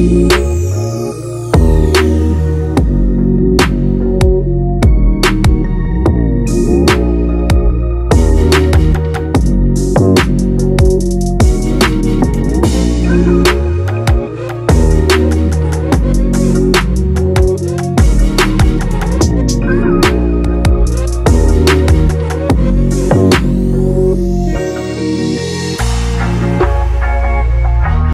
you.